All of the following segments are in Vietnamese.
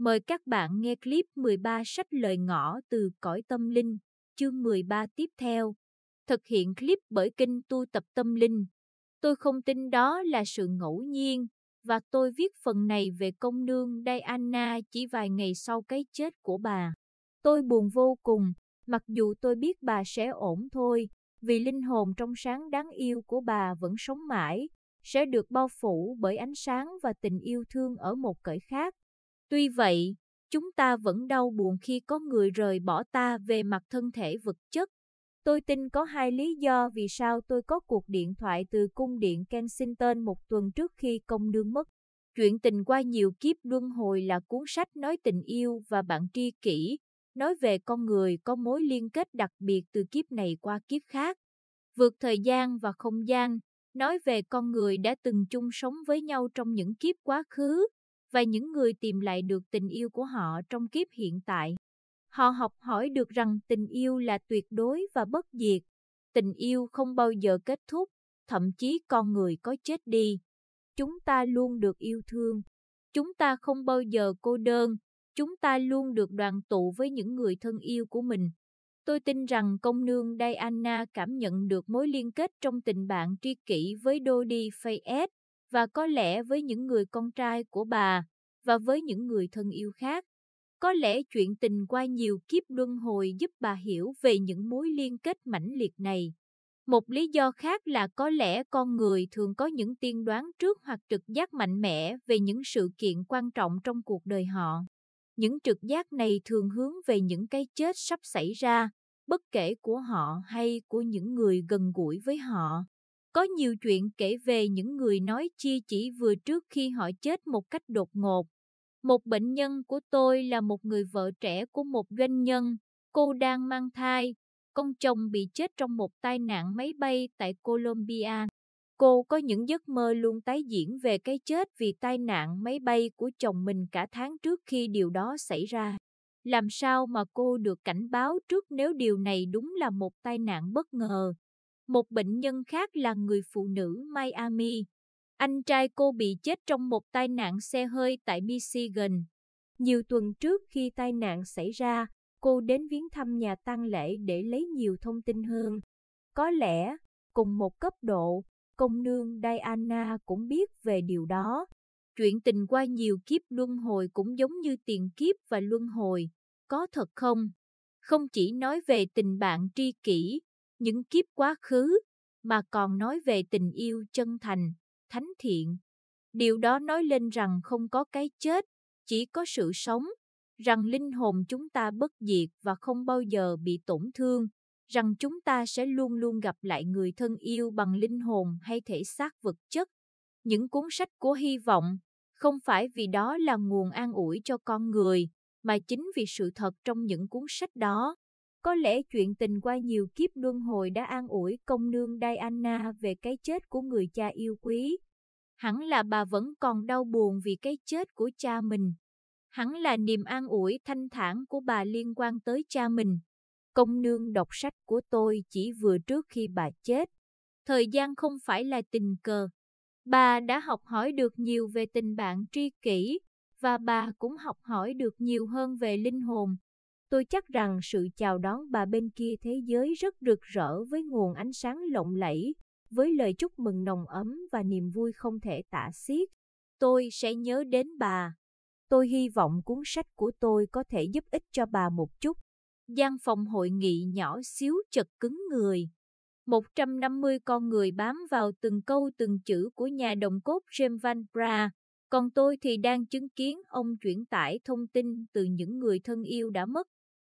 Mời các bạn nghe clip 13 sách lời ngõ từ cõi tâm linh, chương 13 tiếp theo. Thực hiện clip bởi kênh tu tập tâm linh. Tôi không tin đó là sự ngẫu nhiên, và tôi viết phần này về công nương Diana chỉ vài ngày sau cái chết của bà. Tôi buồn vô cùng, mặc dù tôi biết bà sẽ ổn thôi, vì linh hồn trong sáng đáng yêu của bà vẫn sống mãi, sẽ được bao phủ bởi ánh sáng và tình yêu thương ở một cõi khác. Tuy vậy, chúng ta vẫn đau buồn khi có người rời bỏ ta về mặt thân thể vật chất. Tôi tin có hai lý do vì sao tôi có cuộc điện thoại từ cung điện Kensington một tuần trước khi công nương mất. Chuyện tình qua nhiều kiếp luân hồi là cuốn sách nói tình yêu và bạn tri kỷ, nói về con người có mối liên kết đặc biệt từ kiếp này qua kiếp khác. Vượt thời gian và không gian, nói về con người đã từng chung sống với nhau trong những kiếp quá khứ, và những người tìm lại được tình yêu của họ trong kiếp hiện tại. Họ học hỏi được rằng tình yêu là tuyệt đối và bất diệt. Tình yêu không bao giờ kết thúc, thậm chí con người có chết đi. Chúng ta luôn được yêu thương. Chúng ta không bao giờ cô đơn. Chúng ta luôn được đoàn tụ với những người thân yêu của mình. Tôi tin rằng công nương Diana cảm nhận được mối liên kết trong tình bạn tri kỷ với Dodi Fayette và có lẽ với những người con trai của bà và với những người thân yêu khác. Có lẽ chuyện tình qua nhiều kiếp luân hồi giúp bà hiểu về những mối liên kết mãnh liệt này. Một lý do khác là có lẽ con người thường có những tiên đoán trước hoặc trực giác mạnh mẽ về những sự kiện quan trọng trong cuộc đời họ. Những trực giác này thường hướng về những cái chết sắp xảy ra, bất kể của họ hay của những người gần gũi với họ. Có nhiều chuyện kể về những người nói chi chỉ vừa trước khi họ chết một cách đột ngột. Một bệnh nhân của tôi là một người vợ trẻ của một doanh nhân. Cô đang mang thai. Con chồng bị chết trong một tai nạn máy bay tại Colombia. Cô có những giấc mơ luôn tái diễn về cái chết vì tai nạn máy bay của chồng mình cả tháng trước khi điều đó xảy ra. Làm sao mà cô được cảnh báo trước nếu điều này đúng là một tai nạn bất ngờ? Một bệnh nhân khác là người phụ nữ Miami. Anh trai cô bị chết trong một tai nạn xe hơi tại Michigan. Nhiều tuần trước khi tai nạn xảy ra, cô đến viếng thăm nhà tang lễ để lấy nhiều thông tin hơn. Có lẽ, cùng một cấp độ, công nương Diana cũng biết về điều đó. Chuyện tình qua nhiều kiếp luân hồi cũng giống như tiền kiếp và luân hồi. Có thật không? Không chỉ nói về tình bạn tri kỷ, những kiếp quá khứ, mà còn nói về tình yêu chân thành, thánh thiện. Điều đó nói lên rằng không có cái chết, chỉ có sự sống, rằng linh hồn chúng ta bất diệt và không bao giờ bị tổn thương, rằng chúng ta sẽ luôn luôn gặp lại người thân yêu bằng linh hồn hay thể xác vật chất. Những cuốn sách của hy vọng, không phải vì đó là nguồn an ủi cho con người, mà chính vì sự thật trong những cuốn sách đó. Có lẽ chuyện tình qua nhiều kiếp luân hồi đã an ủi công nương Diana về cái chết của người cha yêu quý. Hẳn là bà vẫn còn đau buồn vì cái chết của cha mình. Hẳn là niềm an ủi thanh thản của bà liên quan tới cha mình. Công nương đọc sách của tôi chỉ vừa trước khi bà chết. Thời gian không phải là tình cờ. Bà đã học hỏi được nhiều về tình bạn tri kỷ, và bà cũng học hỏi được nhiều hơn về linh hồn, Tôi chắc rằng sự chào đón bà bên kia thế giới rất rực rỡ với nguồn ánh sáng lộng lẫy, với lời chúc mừng nồng ấm và niềm vui không thể tả xiết. Tôi sẽ nhớ đến bà. Tôi hy vọng cuốn sách của tôi có thể giúp ích cho bà một chút. gian phòng hội nghị nhỏ xíu chật cứng người. 150 con người bám vào từng câu từng chữ của nhà đồng cốt James Van Bra, còn tôi thì đang chứng kiến ông chuyển tải thông tin từ những người thân yêu đã mất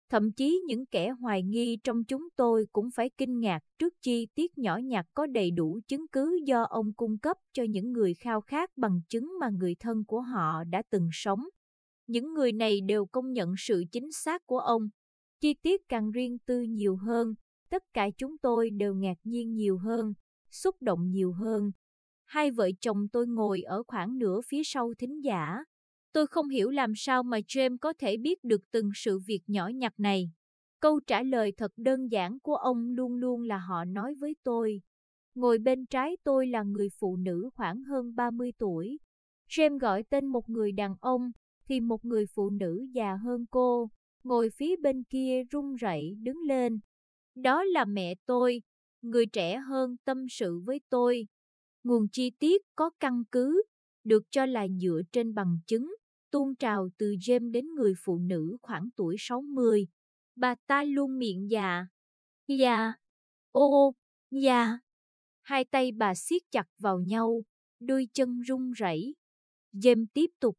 Thậm chí những kẻ hoài nghi trong chúng tôi cũng phải kinh ngạc trước chi tiết nhỏ nhặt có đầy đủ chứng cứ do ông cung cấp cho những người khao khát bằng chứng mà người thân của họ đã từng sống. Những người này đều công nhận sự chính xác của ông. Chi tiết càng riêng tư nhiều hơn, tất cả chúng tôi đều ngạc nhiên nhiều hơn, xúc động nhiều hơn. Hai vợ chồng tôi ngồi ở khoảng nửa phía sau thính giả, Tôi không hiểu làm sao mà James có thể biết được từng sự việc nhỏ nhặt này. Câu trả lời thật đơn giản của ông luôn luôn là họ nói với tôi. Ngồi bên trái tôi là người phụ nữ khoảng hơn 30 tuổi. James gọi tên một người đàn ông, thì một người phụ nữ già hơn cô, ngồi phía bên kia run rẩy đứng lên. Đó là mẹ tôi, người trẻ hơn tâm sự với tôi. Nguồn chi tiết có căn cứ, được cho là dựa trên bằng chứng, tuôn trào từ James đến người phụ nữ khoảng tuổi 60. Bà ta luôn miệng dạ. Dạ. Ô, dạ. Hai tay bà siết chặt vào nhau, đôi chân run rẩy. James tiếp tục.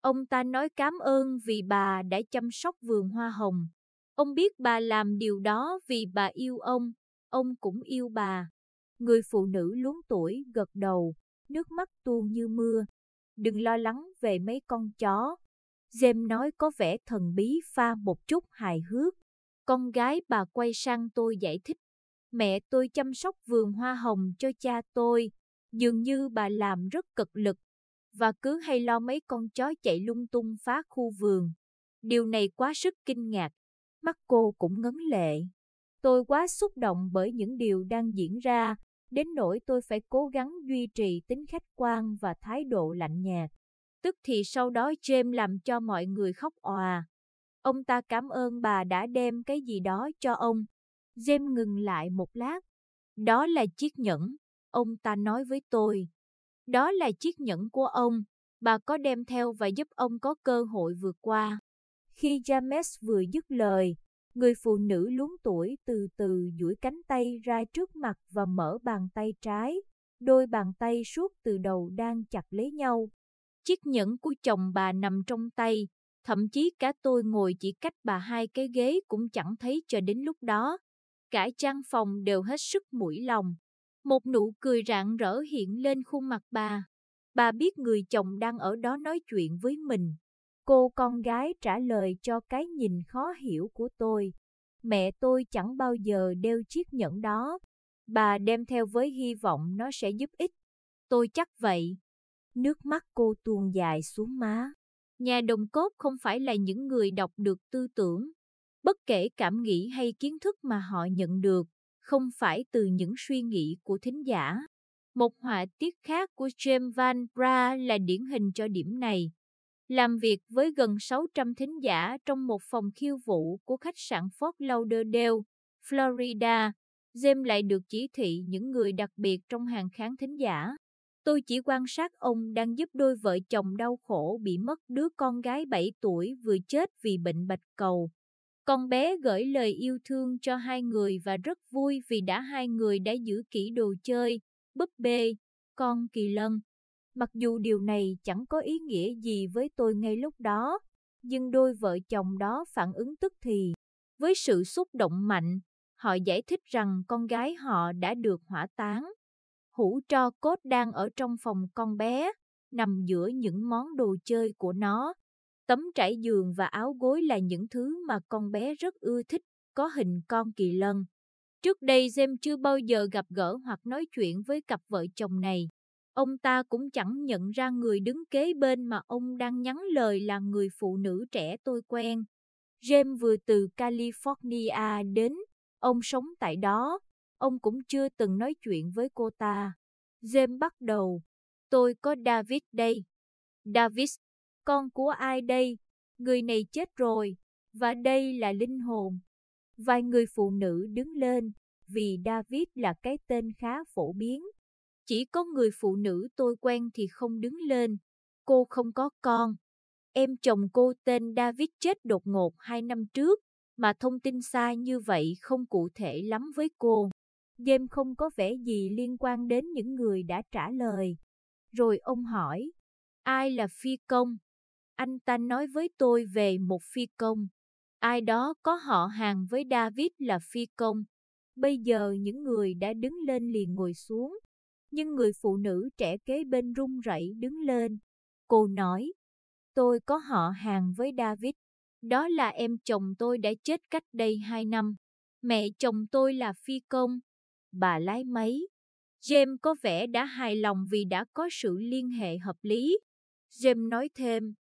Ông ta nói cảm ơn vì bà đã chăm sóc vườn hoa hồng. Ông biết bà làm điều đó vì bà yêu ông, ông cũng yêu bà. Người phụ nữ luống tuổi gật đầu, nước mắt tuôn như mưa. Đừng lo lắng về mấy con chó. James nói có vẻ thần bí pha một chút hài hước. Con gái bà quay sang tôi giải thích. Mẹ tôi chăm sóc vườn hoa hồng cho cha tôi. Dường như bà làm rất cực lực và cứ hay lo mấy con chó chạy lung tung phá khu vườn. Điều này quá sức kinh ngạc. Mắt cô cũng ngấn lệ. Tôi quá xúc động bởi những điều đang diễn ra, đến nỗi tôi phải cố gắng duy trì tính khách quan và thái độ lạnh nhạt. Tức thì sau đó James làm cho mọi người khóc òa. Ông ta cảm ơn bà đã đem cái gì đó cho ông. James ngừng lại một lát. Đó là chiếc nhẫn, ông ta nói với tôi. Đó là chiếc nhẫn của ông, bà có đem theo và giúp ông có cơ hội vượt qua. Khi James vừa dứt lời, người phụ nữ luống tuổi từ từ duỗi cánh tay ra trước mặt và mở bàn tay trái. Đôi bàn tay suốt từ đầu đang chặt lấy nhau. Chiếc nhẫn của chồng bà nằm trong tay, thậm chí cả tôi ngồi chỉ cách bà hai cái ghế cũng chẳng thấy cho đến lúc đó. Cả trang phòng đều hết sức mũi lòng. Một nụ cười rạng rỡ hiện lên khuôn mặt bà. Bà biết người chồng đang ở đó nói chuyện với mình. Cô con gái trả lời cho cái nhìn khó hiểu của tôi. Mẹ tôi chẳng bao giờ đeo chiếc nhẫn đó. Bà đem theo với hy vọng nó sẽ giúp ích. Tôi chắc vậy. Nước mắt cô tuôn dài xuống má. Nhà đồng cốt không phải là những người đọc được tư tưởng. Bất kể cảm nghĩ hay kiến thức mà họ nhận được, không phải từ những suy nghĩ của thính giả. Một họa tiết khác của James Van Bra là điển hình cho điểm này. Làm việc với gần 600 thính giả trong một phòng khiêu vũ của khách sạn Fort Lauderdale, Florida, James lại được chỉ thị những người đặc biệt trong hàng kháng thính giả. Tôi chỉ quan sát ông đang giúp đôi vợ chồng đau khổ bị mất đứa con gái 7 tuổi vừa chết vì bệnh bạch cầu. Con bé gửi lời yêu thương cho hai người và rất vui vì đã hai người đã giữ kỹ đồ chơi, búp bê, con kỳ lân. Mặc dù điều này chẳng có ý nghĩa gì với tôi ngay lúc đó, nhưng đôi vợ chồng đó phản ứng tức thì. Với sự xúc động mạnh, họ giải thích rằng con gái họ đã được hỏa táng. Hũ tro cốt đang ở trong phòng con bé, nằm giữa những món đồ chơi của nó. Tấm trải giường và áo gối là những thứ mà con bé rất ưa thích, có hình con kỳ lân. Trước đây James chưa bao giờ gặp gỡ hoặc nói chuyện với cặp vợ chồng này. Ông ta cũng chẳng nhận ra người đứng kế bên mà ông đang nhắn lời là người phụ nữ trẻ tôi quen. James vừa từ California đến, ông sống tại đó, ông cũng chưa từng nói chuyện với cô ta. James bắt đầu, tôi có David đây. David, con của ai đây? Người này chết rồi, và đây là linh hồn. Vài người phụ nữ đứng lên, vì David là cái tên khá phổ biến. Chỉ có người phụ nữ tôi quen thì không đứng lên. Cô không có con. Em chồng cô tên David chết đột ngột hai năm trước, mà thông tin sai như vậy không cụ thể lắm với cô. James không có vẻ gì liên quan đến những người đã trả lời. Rồi ông hỏi, ai là phi công? Anh ta nói với tôi về một phi công. Ai đó có họ hàng với David là phi công. Bây giờ những người đã đứng lên liền ngồi xuống. Nhưng người phụ nữ trẻ kế bên run rẩy đứng lên. Cô nói, tôi có họ hàng với David. Đó là em chồng tôi đã chết cách đây hai năm. Mẹ chồng tôi là phi công. Bà lái máy. James có vẻ đã hài lòng vì đã có sự liên hệ hợp lý. James nói thêm,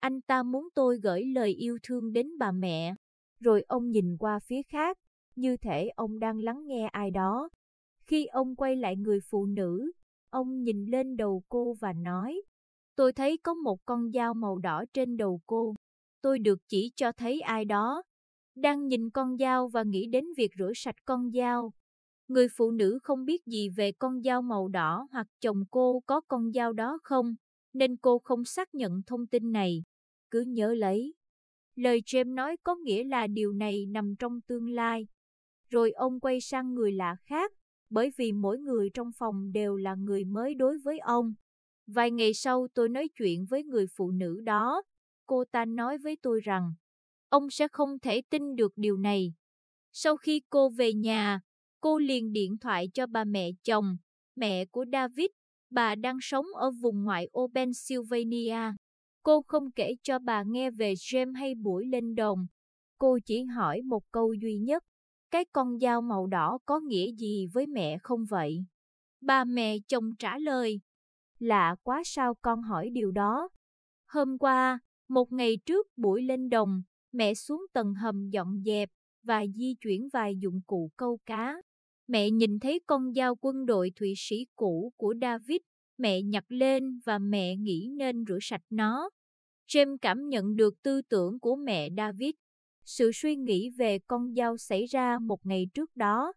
anh ta muốn tôi gửi lời yêu thương đến bà mẹ. Rồi ông nhìn qua phía khác, như thể ông đang lắng nghe ai đó. Khi ông quay lại người phụ nữ, ông nhìn lên đầu cô và nói, Tôi thấy có một con dao màu đỏ trên đầu cô. Tôi được chỉ cho thấy ai đó. Đang nhìn con dao và nghĩ đến việc rửa sạch con dao. Người phụ nữ không biết gì về con dao màu đỏ hoặc chồng cô có con dao đó không, nên cô không xác nhận thông tin này. Cứ nhớ lấy. Lời James nói có nghĩa là điều này nằm trong tương lai. Rồi ông quay sang người lạ khác, bởi vì mỗi người trong phòng đều là người mới đối với ông. Vài ngày sau tôi nói chuyện với người phụ nữ đó. Cô ta nói với tôi rằng, ông sẽ không thể tin được điều này. Sau khi cô về nhà, cô liền điện thoại cho bà mẹ chồng, mẹ của David. Bà đang sống ở vùng ngoại ô Pennsylvania. Cô không kể cho bà nghe về James hay buổi lên đồng. Cô chỉ hỏi một câu duy nhất. Cái con dao màu đỏ có nghĩa gì với mẹ không vậy? Bà mẹ chồng trả lời. Lạ quá sao con hỏi điều đó. Hôm qua, một ngày trước buổi lên đồng, mẹ xuống tầng hầm dọn dẹp và di chuyển vài dụng cụ câu cá. Mẹ nhìn thấy con dao quân đội Thụy Sĩ cũ của David, mẹ nhặt lên và mẹ nghĩ nên rửa sạch nó. James cảm nhận được tư tưởng của mẹ David. Sự suy nghĩ về con dao xảy ra một ngày trước đó.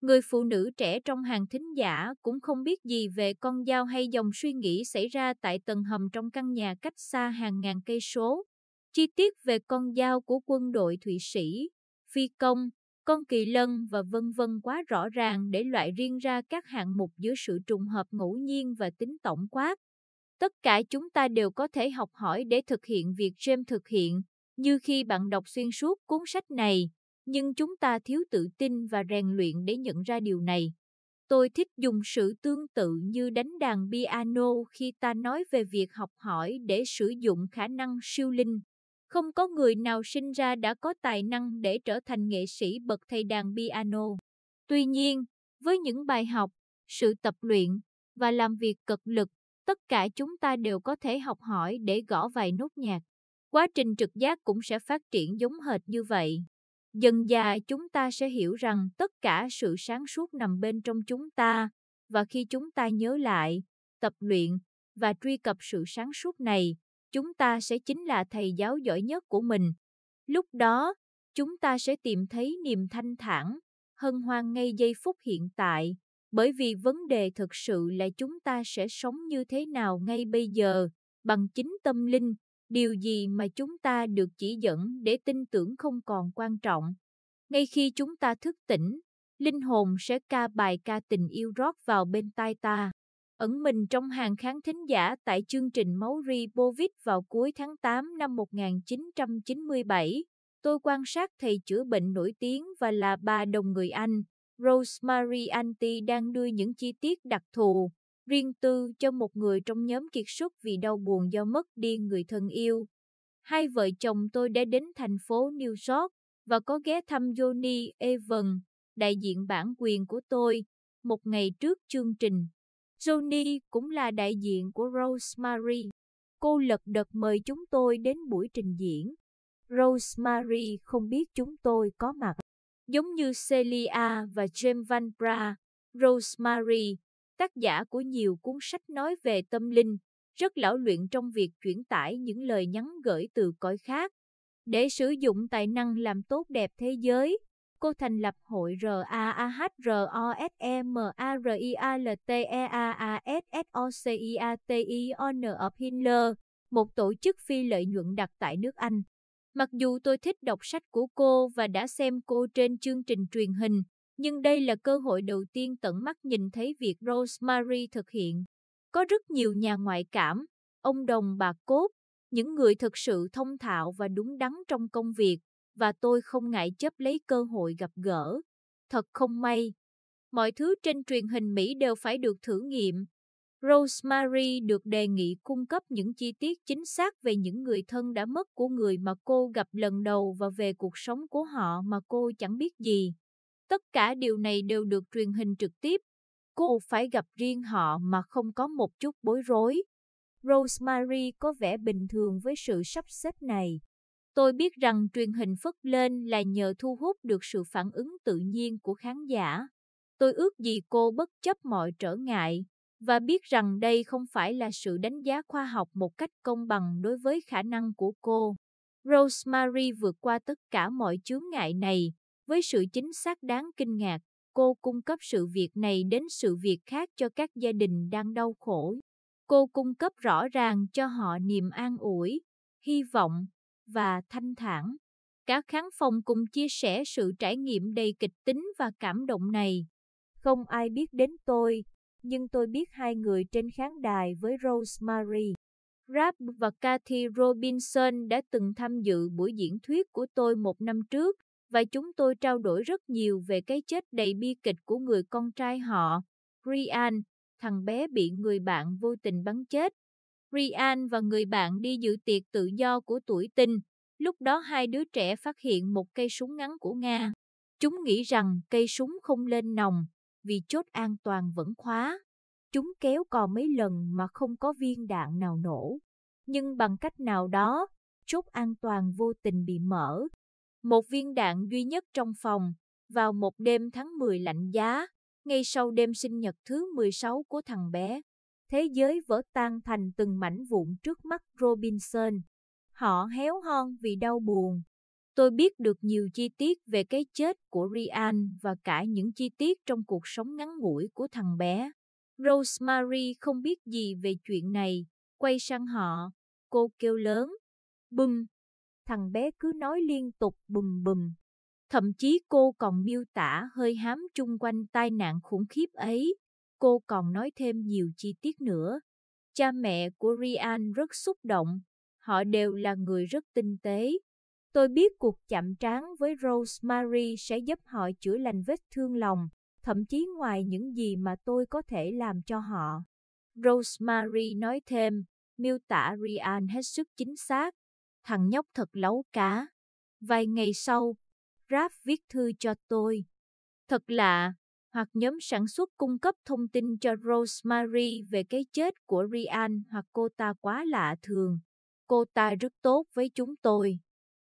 Người phụ nữ trẻ trong hàng thính giả cũng không biết gì về con dao hay dòng suy nghĩ xảy ra tại tầng hầm trong căn nhà cách xa hàng ngàn cây số. Chi tiết về con dao của quân đội Thụy Sĩ, phi công, con kỳ lân và vân vân quá rõ ràng để loại riêng ra các hạng mục giữa sự trùng hợp ngẫu nhiên và tính tổng quát. Tất cả chúng ta đều có thể học hỏi để thực hiện việc James thực hiện, như khi bạn đọc xuyên suốt cuốn sách này, nhưng chúng ta thiếu tự tin và rèn luyện để nhận ra điều này. Tôi thích dùng sự tương tự như đánh đàn piano khi ta nói về việc học hỏi để sử dụng khả năng siêu linh. Không có người nào sinh ra đã có tài năng để trở thành nghệ sĩ bậc thầy đàn piano. Tuy nhiên, với những bài học, sự tập luyện và làm việc cực lực, tất cả chúng ta đều có thể học hỏi để gõ vài nốt nhạc. Quá trình trực giác cũng sẽ phát triển giống hệt như vậy. Dần dà chúng ta sẽ hiểu rằng tất cả sự sáng suốt nằm bên trong chúng ta, và khi chúng ta nhớ lại, tập luyện và truy cập sự sáng suốt này, chúng ta sẽ chính là thầy giáo giỏi nhất của mình. Lúc đó, chúng ta sẽ tìm thấy niềm thanh thản, hân hoan ngay giây phút hiện tại, bởi vì vấn đề thực sự là chúng ta sẽ sống như thế nào ngay bây giờ, bằng chính tâm linh, điều gì mà chúng ta được chỉ dẫn để tin tưởng không còn quan trọng. Ngay khi chúng ta thức tỉnh, linh hồn sẽ ca bài ca tình yêu rót vào bên tai ta ẩn mình trong hàng khán thính giả tại chương trình Máu Ri vào cuối tháng 8 năm 1997. Tôi quan sát thầy chữa bệnh nổi tiếng và là bà đồng người Anh, Rosemary Anti đang đưa những chi tiết đặc thù, riêng tư cho một người trong nhóm kiệt xuất vì đau buồn do mất đi người thân yêu. Hai vợ chồng tôi đã đến thành phố New York và có ghé thăm Johnny Evan, đại diện bản quyền của tôi, một ngày trước chương trình. Johnny cũng là đại diện của Rosemary. Cô lật đật mời chúng tôi đến buổi trình diễn. Rosemary không biết chúng tôi có mặt. Giống như Celia và James Van Bra, Rosemary, tác giả của nhiều cuốn sách nói về tâm linh, rất lão luyện trong việc chuyển tải những lời nhắn gửi từ cõi khác. Để sử dụng tài năng làm tốt đẹp thế giới, cô thành lập hội RAHROSMARIALTEAASSOCIATION of Hitler, một tổ chức phi lợi nhuận đặt tại nước Anh. Mặc dù tôi thích đọc sách của cô và đã xem cô trên chương trình truyền hình, nhưng đây là cơ hội đầu tiên tận mắt nhìn thấy việc Rosemary thực hiện. Có rất nhiều nhà ngoại cảm, ông đồng bà cốt, những người thực sự thông thạo và đúng đắn trong công việc, và tôi không ngại chấp lấy cơ hội gặp gỡ. Thật không may. Mọi thứ trên truyền hình Mỹ đều phải được thử nghiệm. Rosemary được đề nghị cung cấp những chi tiết chính xác về những người thân đã mất của người mà cô gặp lần đầu và về cuộc sống của họ mà cô chẳng biết gì. Tất cả điều này đều được truyền hình trực tiếp. Cô phải gặp riêng họ mà không có một chút bối rối. Rosemary có vẻ bình thường với sự sắp xếp này. Tôi biết rằng truyền hình phất lên là nhờ thu hút được sự phản ứng tự nhiên của khán giả. Tôi ước gì cô bất chấp mọi trở ngại, và biết rằng đây không phải là sự đánh giá khoa học một cách công bằng đối với khả năng của cô. Rosemary vượt qua tất cả mọi chướng ngại này, với sự chính xác đáng kinh ngạc, cô cung cấp sự việc này đến sự việc khác cho các gia đình đang đau khổ. Cô cung cấp rõ ràng cho họ niềm an ủi, hy vọng và thanh thản. Các khán phòng cùng chia sẻ sự trải nghiệm đầy kịch tính và cảm động này. Không ai biết đến tôi, nhưng tôi biết hai người trên khán đài với Rosemary. Rap và Kathy Robinson đã từng tham dự buổi diễn thuyết của tôi một năm trước và chúng tôi trao đổi rất nhiều về cái chết đầy bi kịch của người con trai họ, Brian, thằng bé bị người bạn vô tình bắn chết. Brian và người bạn đi dự tiệc tự do của tuổi tinh. Lúc đó hai đứa trẻ phát hiện một cây súng ngắn của Nga. Chúng nghĩ rằng cây súng không lên nòng vì chốt an toàn vẫn khóa. Chúng kéo cò mấy lần mà không có viên đạn nào nổ. Nhưng bằng cách nào đó, chốt an toàn vô tình bị mở. Một viên đạn duy nhất trong phòng, vào một đêm tháng 10 lạnh giá, ngay sau đêm sinh nhật thứ 16 của thằng bé. Thế giới vỡ tan thành từng mảnh vụn trước mắt Robinson. Họ héo hon vì đau buồn. Tôi biết được nhiều chi tiết về cái chết của Ryan và cả những chi tiết trong cuộc sống ngắn ngủi của thằng bé. Rosemary không biết gì về chuyện này, quay sang họ, cô kêu lớn. Bùm! Thằng bé cứ nói liên tục bùm bùm. Thậm chí cô còn miêu tả hơi hám chung quanh tai nạn khủng khiếp ấy. Cô còn nói thêm nhiều chi tiết nữa. Cha mẹ của Ryan rất xúc động. Họ đều là người rất tinh tế. Tôi biết cuộc chạm trán với Rosemary sẽ giúp họ chữa lành vết thương lòng, thậm chí ngoài những gì mà tôi có thể làm cho họ. Rosemary nói thêm, miêu tả Ryan hết sức chính xác. Thằng nhóc thật lấu cá. Vài ngày sau, Rap viết thư cho tôi. Thật lạ, hoặc nhóm sản xuất cung cấp thông tin cho Rosemary về cái chết của Ryan hoặc cô ta quá lạ thường. Cô ta rất tốt với chúng tôi.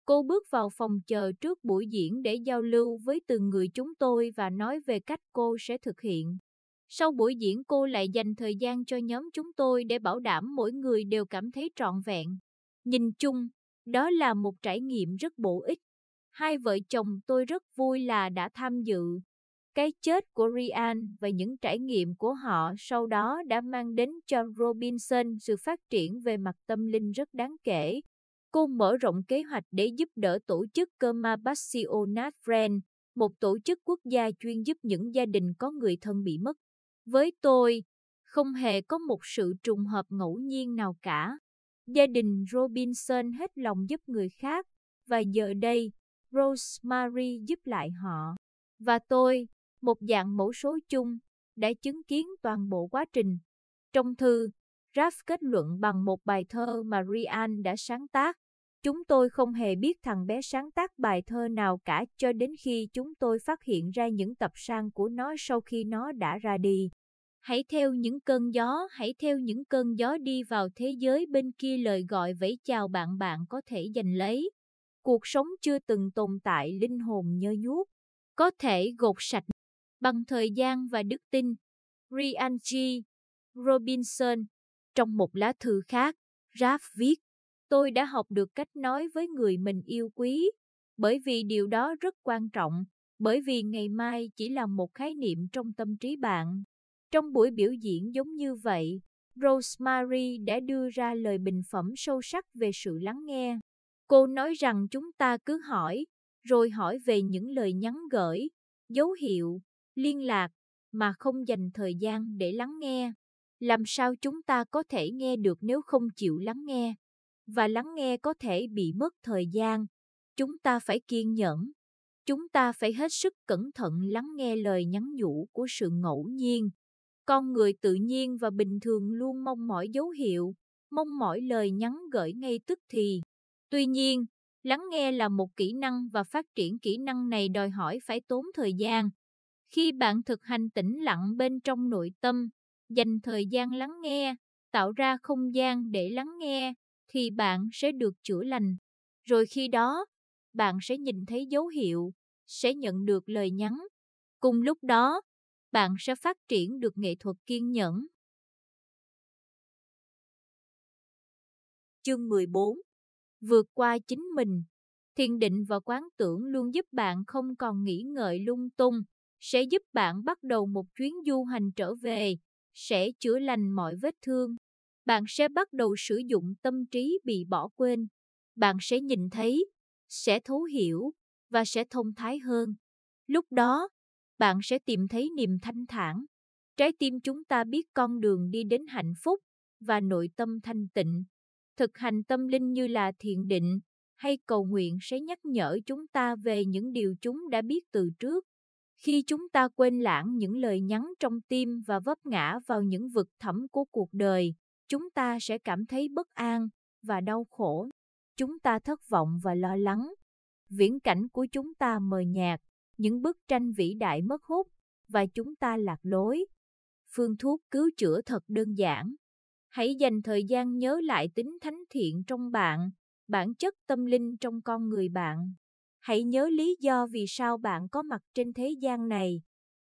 Cô bước vào phòng chờ trước buổi diễn để giao lưu với từng người chúng tôi và nói về cách cô sẽ thực hiện. Sau buổi diễn cô lại dành thời gian cho nhóm chúng tôi để bảo đảm mỗi người đều cảm thấy trọn vẹn. Nhìn chung, đó là một trải nghiệm rất bổ ích. Hai vợ chồng tôi rất vui là đã tham dự. Cái chết của Ryan và những trải nghiệm của họ sau đó đã mang đến cho Robinson sự phát triển về mặt tâm linh rất đáng kể. Cô mở rộng kế hoạch để giúp đỡ tổ chức Coma Passionat Friend, một tổ chức quốc gia chuyên giúp những gia đình có người thân bị mất. Với tôi, không hề có một sự trùng hợp ngẫu nhiên nào cả. Gia đình Robinson hết lòng giúp người khác, và giờ đây, Rosemary giúp lại họ. Và tôi, một dạng mẫu số chung, đã chứng kiến toàn bộ quá trình. Trong thư, Raph kết luận bằng một bài thơ mà Ryan đã sáng tác. Chúng tôi không hề biết thằng bé sáng tác bài thơ nào cả cho đến khi chúng tôi phát hiện ra những tập san của nó sau khi nó đã ra đi. Hãy theo những cơn gió, hãy theo những cơn gió đi vào thế giới bên kia lời gọi vẫy chào bạn bạn có thể giành lấy. Cuộc sống chưa từng tồn tại linh hồn nhơ nhuốc, có thể gột sạch bằng thời gian và đức tin. Ryan G. Robinson Trong một lá thư khác, Raph viết, tôi đã học được cách nói với người mình yêu quý, bởi vì điều đó rất quan trọng, bởi vì ngày mai chỉ là một khái niệm trong tâm trí bạn. Trong buổi biểu diễn giống như vậy, Rosemary đã đưa ra lời bình phẩm sâu sắc về sự lắng nghe. Cô nói rằng chúng ta cứ hỏi, rồi hỏi về những lời nhắn gửi, dấu hiệu, liên lạc, mà không dành thời gian để lắng nghe. Làm sao chúng ta có thể nghe được nếu không chịu lắng nghe? Và lắng nghe có thể bị mất thời gian. Chúng ta phải kiên nhẫn. Chúng ta phải hết sức cẩn thận lắng nghe lời nhắn nhủ của sự ngẫu nhiên. Con người tự nhiên và bình thường luôn mong mỏi dấu hiệu, mong mỏi lời nhắn gửi ngay tức thì. Tuy nhiên, lắng nghe là một kỹ năng và phát triển kỹ năng này đòi hỏi phải tốn thời gian. Khi bạn thực hành tĩnh lặng bên trong nội tâm, dành thời gian lắng nghe, tạo ra không gian để lắng nghe, thì bạn sẽ được chữa lành. Rồi khi đó, bạn sẽ nhìn thấy dấu hiệu, sẽ nhận được lời nhắn. Cùng lúc đó, bạn sẽ phát triển được nghệ thuật kiên nhẫn. Chương 14 Vượt qua chính mình Thiền định và quán tưởng luôn giúp bạn không còn nghĩ ngợi lung tung, sẽ giúp bạn bắt đầu một chuyến du hành trở về, sẽ chữa lành mọi vết thương. Bạn sẽ bắt đầu sử dụng tâm trí bị bỏ quên. Bạn sẽ nhìn thấy, sẽ thấu hiểu và sẽ thông thái hơn. Lúc đó, bạn sẽ tìm thấy niềm thanh thản. Trái tim chúng ta biết con đường đi đến hạnh phúc và nội tâm thanh tịnh. Thực hành tâm linh như là thiền định hay cầu nguyện sẽ nhắc nhở chúng ta về những điều chúng đã biết từ trước. Khi chúng ta quên lãng những lời nhắn trong tim và vấp ngã vào những vực thẳm của cuộc đời, chúng ta sẽ cảm thấy bất an và đau khổ. Chúng ta thất vọng và lo lắng. Viễn cảnh của chúng ta mờ nhạt, những bức tranh vĩ đại mất hút và chúng ta lạc lối. Phương thuốc cứu chữa thật đơn giản. Hãy dành thời gian nhớ lại tính thánh thiện trong bạn, bản chất tâm linh trong con người bạn. Hãy nhớ lý do vì sao bạn có mặt trên thế gian này.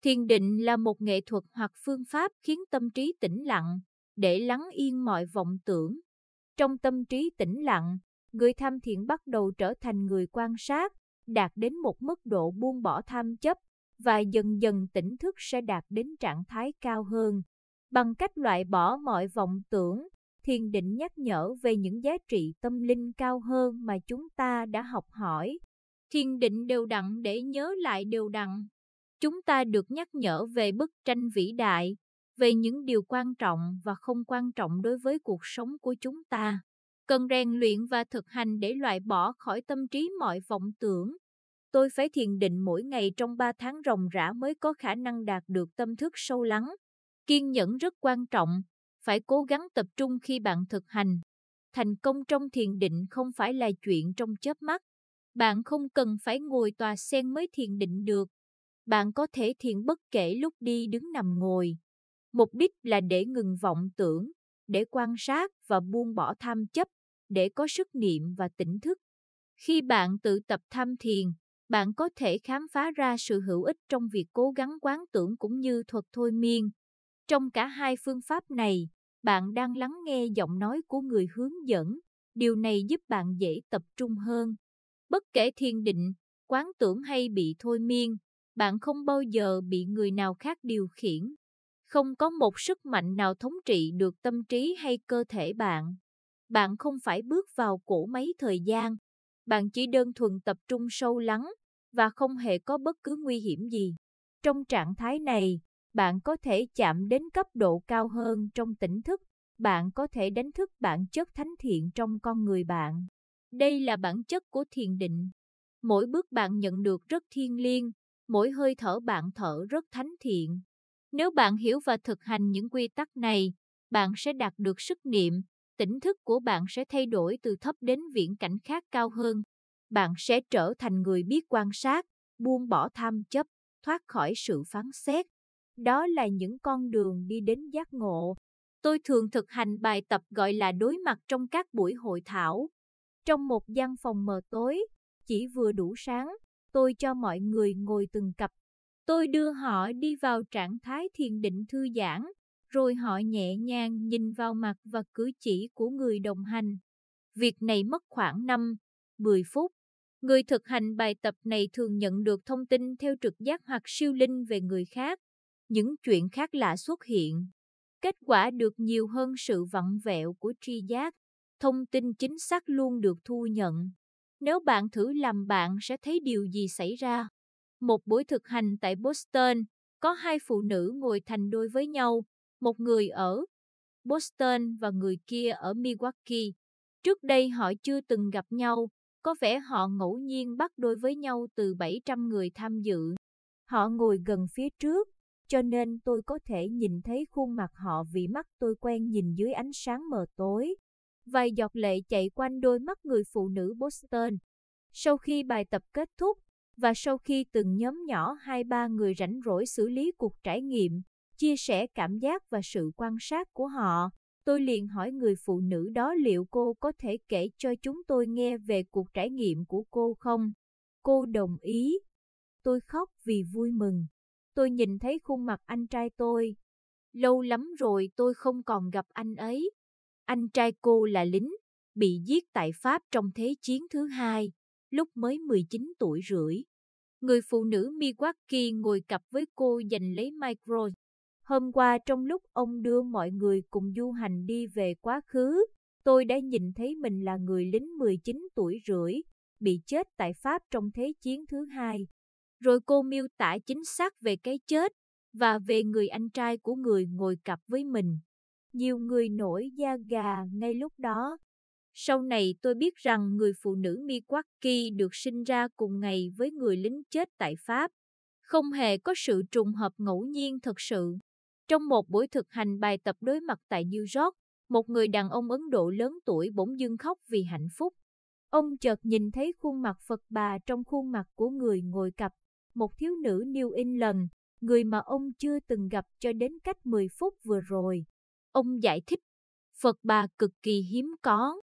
Thiền định là một nghệ thuật hoặc phương pháp khiến tâm trí tĩnh lặng, để lắng yên mọi vọng tưởng. Trong tâm trí tĩnh lặng, người tham thiện bắt đầu trở thành người quan sát, đạt đến một mức độ buông bỏ tham chấp, và dần dần tỉnh thức sẽ đạt đến trạng thái cao hơn. Bằng cách loại bỏ mọi vọng tưởng, thiền định nhắc nhở về những giá trị tâm linh cao hơn mà chúng ta đã học hỏi. Thiền định đều đặn để nhớ lại đều đặn. Chúng ta được nhắc nhở về bức tranh vĩ đại, về những điều quan trọng và không quan trọng đối với cuộc sống của chúng ta. Cần rèn luyện và thực hành để loại bỏ khỏi tâm trí mọi vọng tưởng. Tôi phải thiền định mỗi ngày trong 3 tháng ròng rã mới có khả năng đạt được tâm thức sâu lắng. Kiên nhẫn rất quan trọng, phải cố gắng tập trung khi bạn thực hành. Thành công trong thiền định không phải là chuyện trong chớp mắt. Bạn không cần phải ngồi tòa sen mới thiền định được. Bạn có thể thiền bất kể lúc đi đứng nằm ngồi. Mục đích là để ngừng vọng tưởng, để quan sát và buông bỏ tham chấp, để có sức niệm và tỉnh thức. Khi bạn tự tập tham thiền, bạn có thể khám phá ra sự hữu ích trong việc cố gắng quán tưởng cũng như thuật thôi miên. Trong cả hai phương pháp này, bạn đang lắng nghe giọng nói của người hướng dẫn. Điều này giúp bạn dễ tập trung hơn. Bất kể thiền định, quán tưởng hay bị thôi miên, bạn không bao giờ bị người nào khác điều khiển. Không có một sức mạnh nào thống trị được tâm trí hay cơ thể bạn. Bạn không phải bước vào cổ máy thời gian. Bạn chỉ đơn thuần tập trung sâu lắng và không hề có bất cứ nguy hiểm gì. Trong trạng thái này, bạn có thể chạm đến cấp độ cao hơn trong tỉnh thức. Bạn có thể đánh thức bản chất thánh thiện trong con người bạn. Đây là bản chất của thiền định. Mỗi bước bạn nhận được rất thiêng liêng, mỗi hơi thở bạn thở rất thánh thiện. Nếu bạn hiểu và thực hành những quy tắc này, bạn sẽ đạt được sức niệm, tỉnh thức của bạn sẽ thay đổi từ thấp đến viễn cảnh khác cao hơn. Bạn sẽ trở thành người biết quan sát, buông bỏ tham chấp, thoát khỏi sự phán xét. Đó là những con đường đi đến giác ngộ. Tôi thường thực hành bài tập gọi là đối mặt trong các buổi hội thảo. Trong một gian phòng mờ tối, chỉ vừa đủ sáng, tôi cho mọi người ngồi từng cặp. Tôi đưa họ đi vào trạng thái thiền định thư giãn, rồi họ nhẹ nhàng nhìn vào mặt và cử chỉ của người đồng hành. Việc này mất khoảng 5, 10 phút. Người thực hành bài tập này thường nhận được thông tin theo trực giác hoặc siêu linh về người khác. Những chuyện khác lạ xuất hiện. Kết quả được nhiều hơn sự vặn vẹo của tri giác. Thông tin chính xác luôn được thu nhận. Nếu bạn thử làm bạn sẽ thấy điều gì xảy ra. Một buổi thực hành tại Boston, có hai phụ nữ ngồi thành đôi với nhau, một người ở Boston và người kia ở Milwaukee. Trước đây họ chưa từng gặp nhau, có vẻ họ ngẫu nhiên bắt đôi với nhau từ 700 người tham dự. Họ ngồi gần phía trước, cho nên tôi có thể nhìn thấy khuôn mặt họ vì mắt tôi quen nhìn dưới ánh sáng mờ tối. Vài giọt lệ chạy quanh đôi mắt người phụ nữ Boston. Sau khi bài tập kết thúc, và sau khi từng nhóm nhỏ hai ba người rảnh rỗi xử lý cuộc trải nghiệm, chia sẻ cảm giác và sự quan sát của họ, tôi liền hỏi người phụ nữ đó liệu cô có thể kể cho chúng tôi nghe về cuộc trải nghiệm của cô không? Cô đồng ý. Tôi khóc vì vui mừng. Tôi nhìn thấy khuôn mặt anh trai tôi. Lâu lắm rồi tôi không còn gặp anh ấy. Anh trai cô là lính, bị giết tại Pháp trong Thế chiến thứ hai, lúc mới 19 tuổi rưỡi. Người phụ nữ Milwaukee ngồi cặp với cô giành lấy micro. Hôm qua trong lúc ông đưa mọi người cùng du hành đi về quá khứ, tôi đã nhìn thấy mình là người lính 19 tuổi rưỡi, bị chết tại Pháp trong Thế chiến thứ hai. Rồi cô miêu tả chính xác về cái chết và về người anh trai của người ngồi cặp với mình. Nhiều người nổi da gà ngay lúc đó. Sau này tôi biết rằng người phụ nữ Milwaukee được sinh ra cùng ngày với người lính chết tại Pháp. Không hề có sự trùng hợp ngẫu nhiên thật sự. Trong một buổi thực hành bài tập đối mặt tại New York, một người đàn ông Ấn Độ lớn tuổi bỗng dưng khóc vì hạnh phúc. Ông chợt nhìn thấy khuôn mặt Phật bà trong khuôn mặt của người ngồi cặp, một thiếu nữ New England, người mà ông chưa từng gặp cho đến cách 10 phút vừa rồi. Ông giải thích, Phật bà cực kỳ hiếm có.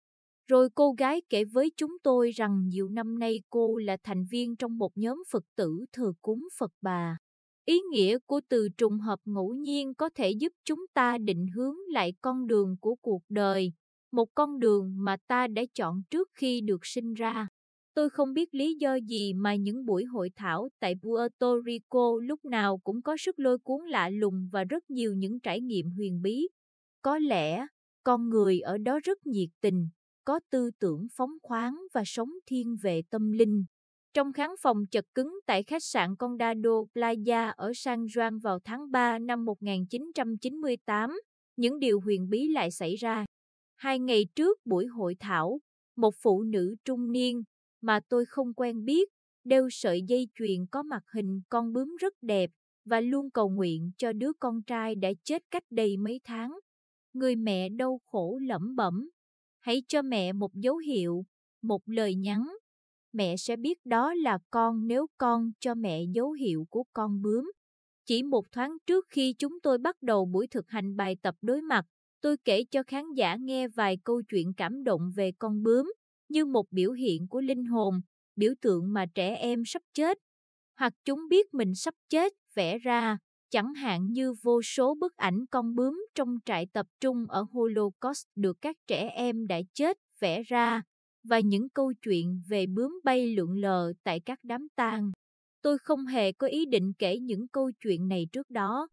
Rồi cô gái kể với chúng tôi rằng nhiều năm nay cô là thành viên trong một nhóm Phật tử thờ cúng Phật bà. Ý nghĩa của từ trùng hợp ngẫu nhiên có thể giúp chúng ta định hướng lại con đường của cuộc đời, một con đường mà ta đã chọn trước khi được sinh ra. Tôi không biết lý do gì mà những buổi hội thảo tại Puerto Rico lúc nào cũng có sức lôi cuốn lạ lùng và rất nhiều những trải nghiệm huyền bí. Có lẽ, con người ở đó rất nhiệt tình, có tư tưởng phóng khoáng và sống thiên về tâm linh. Trong khán phòng chật cứng tại khách sạn Condado Playa ở San Juan vào tháng 3 năm 1998, những điều huyền bí lại xảy ra. Hai ngày trước buổi hội thảo, một phụ nữ trung niên mà tôi không quen biết, đeo sợi dây chuyền có mặt hình con bướm rất đẹp và luôn cầu nguyện cho đứa con trai đã chết cách đây mấy tháng. Người mẹ đau khổ lẩm bẩm, hãy cho mẹ một dấu hiệu, một lời nhắn. Mẹ sẽ biết đó là con nếu con cho mẹ dấu hiệu của con bướm. Chỉ một thoáng trước khi chúng tôi bắt đầu buổi thực hành bài tập đối mặt, tôi kể cho khán giả nghe vài câu chuyện cảm động về con bướm, như một biểu hiện của linh hồn, biểu tượng mà trẻ em sắp chết. Hoặc chúng biết mình sắp chết, vẽ ra, chẳng hạn như vô số bức ảnh con bướm trong trại tập trung ở Holocaust được các trẻ em đã chết vẽ ra, và những câu chuyện về bướm bay lượn lờ tại các đám tang. Tôi không hề có ý định kể những câu chuyện này trước đó.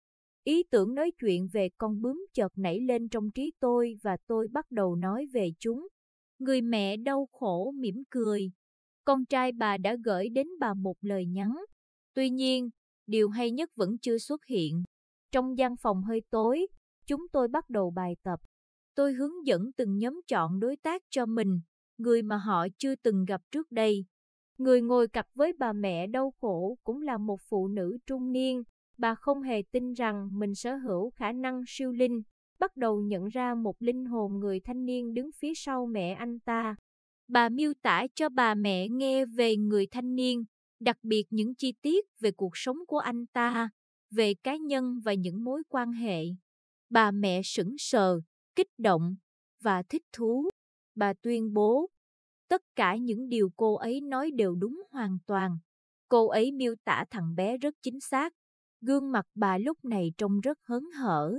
Ý tưởng nói chuyện về con bướm chợt nảy lên trong trí tôi và tôi bắt đầu nói về chúng. Người mẹ đau khổ mỉm cười. Con trai bà đã gửi đến bà một lời nhắn. Tuy nhiên, điều hay nhất vẫn chưa xuất hiện. Trong gian phòng hơi tối, chúng tôi bắt đầu bài tập. Tôi hướng dẫn từng nhóm chọn đối tác cho mình, người mà họ chưa từng gặp trước đây. Người ngồi cặp với bà mẹ đau khổ cũng là một phụ nữ trung niên. Bà không hề tin rằng mình sở hữu khả năng siêu linh, bắt đầu nhận ra một linh hồn người thanh niên đứng phía sau mẹ anh ta. Bà miêu tả cho bà mẹ nghe về người thanh niên, đặc biệt những chi tiết về cuộc sống của anh ta, về cá nhân và những mối quan hệ. Bà mẹ sững sờ, kích động và thích thú. Bà tuyên bố, tất cả những điều cô ấy nói đều đúng hoàn toàn. Cô ấy miêu tả thằng bé rất chính xác. Gương mặt bà lúc này trông rất hớn hở.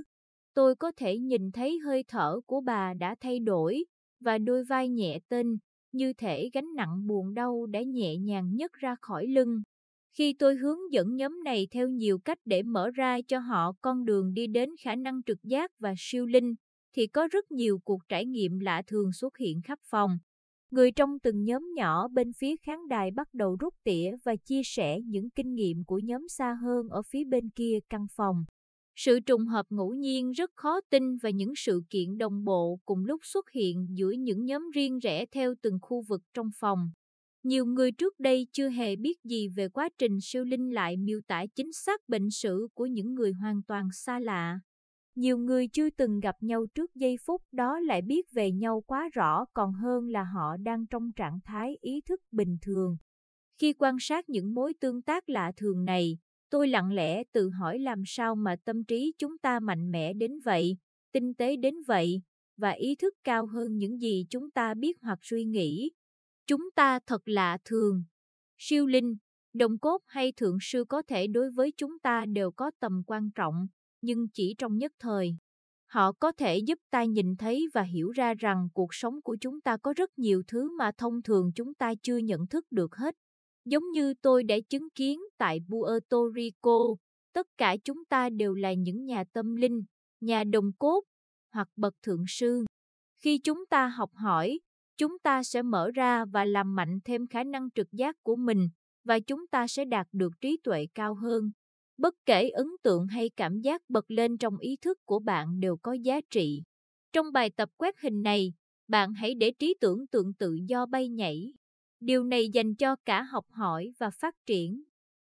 Tôi có thể nhìn thấy hơi thở của bà đã thay đổi và đôi vai nhẹ tên, như thể gánh nặng buồn đau đã nhẹ nhàng nhấc ra khỏi lưng. Khi tôi hướng dẫn nhóm này theo nhiều cách để mở ra cho họ con đường đi đến khả năng trực giác và siêu linh, thì có rất nhiều cuộc trải nghiệm lạ thường xuất hiện khắp phòng. Người trong từng nhóm nhỏ bên phía khán đài bắt đầu rút tỉa và chia sẻ những kinh nghiệm của nhóm xa hơn ở phía bên kia căn phòng. Sự trùng hợp ngẫu nhiên rất khó tin và những sự kiện đồng bộ cùng lúc xuất hiện giữa những nhóm riêng rẽ theo từng khu vực trong phòng. Nhiều người trước đây chưa hề biết gì về quá trình siêu linh lại miêu tả chính xác bệnh sử của những người hoàn toàn xa lạ. Nhiều người chưa từng gặp nhau trước giây phút đó lại biết về nhau quá rõ còn hơn là họ đang trong trạng thái ý thức bình thường. Khi quan sát những mối tương tác lạ thường này, tôi lặng lẽ tự hỏi làm sao mà tâm trí chúng ta mạnh mẽ đến vậy, tinh tế đến vậy, và ý thức cao hơn những gì chúng ta biết hoặc suy nghĩ. Chúng ta thật lạ thường. Siêu linh, đồng cốt hay thượng sư có thể đối với chúng ta đều có tầm quan trọng, nhưng chỉ trong nhất thời. Họ có thể giúp ta nhìn thấy và hiểu ra rằng cuộc sống của chúng ta có rất nhiều thứ mà thông thường chúng ta chưa nhận thức được hết. Giống như tôi đã chứng kiến tại Puerto Rico, tất cả chúng ta đều là những nhà tâm linh, nhà đồng cốt hoặc bậc thượng sư. Khi chúng ta học hỏi, chúng ta sẽ mở ra và làm mạnh thêm khả năng trực giác của mình và chúng ta sẽ đạt được trí tuệ cao hơn. Bất kể ấn tượng hay cảm giác bật lên trong ý thức của bạn đều có giá trị. Trong bài tập quét hình này, bạn hãy để trí tưởng tượng tự do bay nhảy. Điều này dành cho cả học hỏi và phát triển.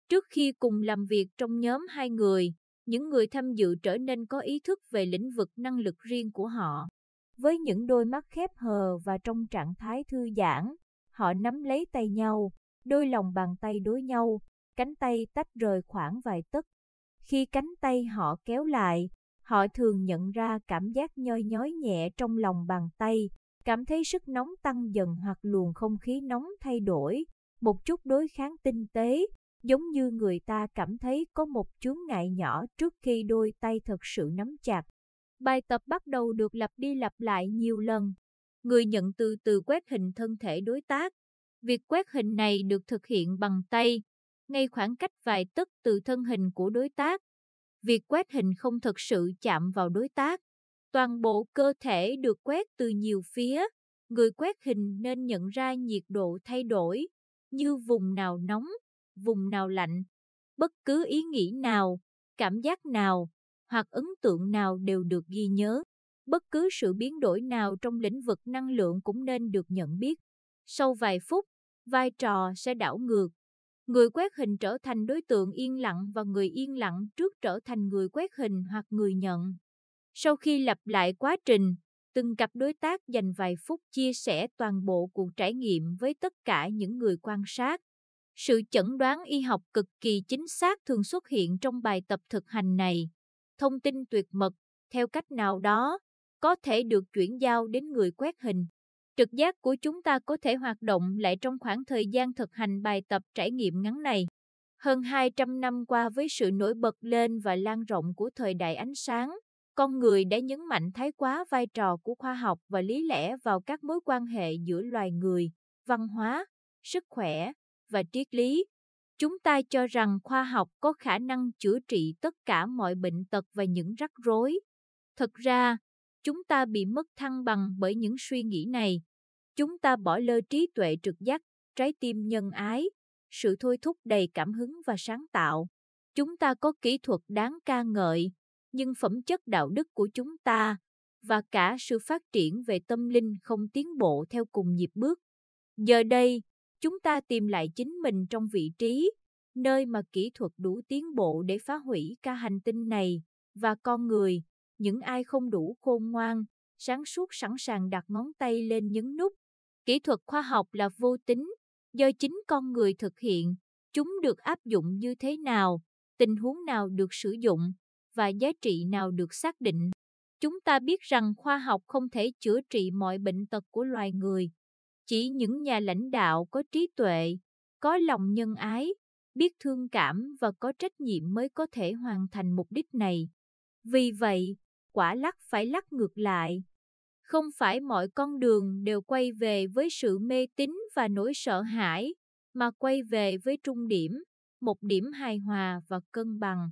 Trước khi cùng làm việc trong nhóm hai người, những người tham dự trở nên có ý thức về lĩnh vực năng lực riêng của họ. Với những đôi mắt khép hờ và trong trạng thái thư giãn, họ nắm lấy tay nhau, đôi lòng bàn tay đối nhau, cánh tay tách rời khoảng vài tấc. Khi cánh tay họ kéo lại, họ thường nhận ra cảm giác nhoi nhói nhẹ trong lòng bàn tay, cảm thấy sức nóng tăng dần hoặc luồng không khí nóng thay đổi, một chút đối kháng tinh tế, giống như người ta cảm thấy có một chướng ngại nhỏ trước khi đôi tay thật sự nắm chặt. Bài tập bắt đầu được lặp đi lặp lại nhiều lần. Người nhận từ từ quét hình thân thể đối tác. Việc quét hình này được thực hiện bằng tay, ngay khoảng cách vài tấc từ thân hình của đối tác. Việc quét hình không thực sự chạm vào đối tác. Toàn bộ cơ thể được quét từ nhiều phía. Người quét hình nên nhận ra nhiệt độ thay đổi, như vùng nào nóng, vùng nào lạnh. Bất cứ ý nghĩ nào, cảm giác nào, hoặc ấn tượng nào đều được ghi nhớ. Bất cứ sự biến đổi nào trong lĩnh vực năng lượng cũng nên được nhận biết. Sau vài phút, vai trò sẽ đảo ngược. Người quét hình trở thành đối tượng yên lặng và người yên lặng trước trở thành người quét hình hoặc người nhận. Sau khi lặp lại quá trình, từng cặp đối tác dành vài phút chia sẻ toàn bộ cuộc trải nghiệm với tất cả những người quan sát. Sự chẩn đoán y học cực kỳ chính xác thường xuất hiện trong bài tập thực hành này. Thông tin tuyệt mật, theo cách nào đó, có thể được chuyển giao đến người quét hình. Trực giác của chúng ta có thể hoạt động lại trong khoảng thời gian thực hành bài tập trải nghiệm ngắn này. Hơn 200 năm qua với sự nổi bật lên và lan rộng của thời đại ánh sáng, con người đã nhấn mạnh thái quá vai trò của khoa học và lý lẽ vào các mối quan hệ giữa loài người, văn hóa, sức khỏe và triết lý. Chúng ta cho rằng khoa học có khả năng chữa trị tất cả mọi bệnh tật và những rắc rối. Thực ra, chúng ta bị mất thăng bằng bởi những suy nghĩ này. Chúng ta bỏ lơ trí tuệ trực giác, trái tim nhân ái, sự thôi thúc đầy cảm hứng và sáng tạo. Chúng ta có kỹ thuật đáng ca ngợi, nhưng phẩm chất đạo đức của chúng ta và cả sự phát triển về tâm linh không tiến bộ theo cùng nhịp bước. Giờ đây, chúng ta tìm lại chính mình trong vị trí, nơi mà kỹ thuật đủ tiến bộ để phá hủy cả hành tinh này và con người, những ai không đủ khôn ngoan, sáng suốt sẵn sàng đặt ngón tay lên nhấn nút. Kỹ thuật khoa học là vô tính, do chính con người thực hiện, chúng được áp dụng như thế nào, tình huống nào được sử dụng và giá trị nào được xác định. Chúng ta biết rằng khoa học không thể chữa trị mọi bệnh tật của loài người. Chỉ những nhà lãnh đạo có trí tuệ, có lòng nhân ái, biết thương cảm và có trách nhiệm mới có thể hoàn thành mục đích này. Vì vậy, quả lắc phải lắc ngược lại. Không phải mọi con đường đều quay về với sự mê tín và nỗi sợ hãi, mà quay về với trung điểm, một điểm hài hòa và cân bằng.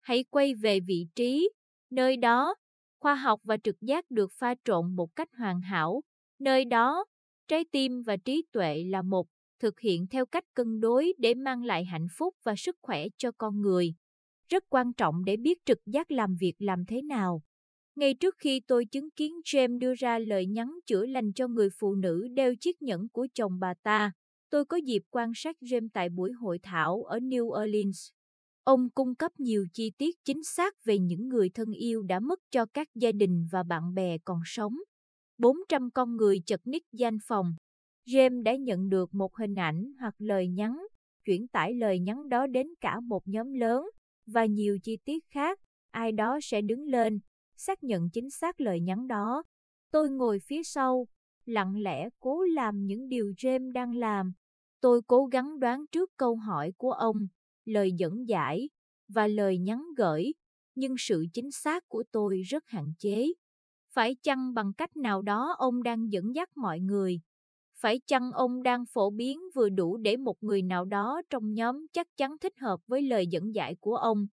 Hãy quay về vị trí, nơi đó, khoa học và trực giác được pha trộn một cách hoàn hảo, nơi đó, trái tim và trí tuệ là một, thực hiện theo cách cân đối để mang lại hạnh phúc và sức khỏe cho con người. Rất quan trọng để biết trực giác làm việc làm thế nào. Ngay trước khi tôi chứng kiến James đưa ra lời nhắn chữa lành cho người phụ nữ đeo chiếc nhẫn của chồng bà ta, tôi có dịp quan sát James tại buổi hội thảo ở New Orleans. Ông cung cấp nhiều chi tiết chính xác về những người thân yêu đã mất cho các gia đình và bạn bè còn sống. 400 con người chật ních danh phòng. James đã nhận được một hình ảnh hoặc lời nhắn, chuyển tải lời nhắn đó đến cả một nhóm lớn, và nhiều chi tiết khác. Ai đó sẽ đứng lên, xác nhận chính xác lời nhắn đó. Tôi ngồi phía sau, lặng lẽ cố làm những điều James đang làm. Tôi cố gắng đoán trước câu hỏi của ông, lời dẫn giải và lời nhắn gửi, nhưng sự chính xác của tôi rất hạn chế. Phải chăng bằng cách nào đó ông đang dẫn dắt mọi người? Phải chăng ông đang phổ biến vừa đủ để một người nào đó trong nhóm chắc chắn thích hợp với lời dẫn giải của ông?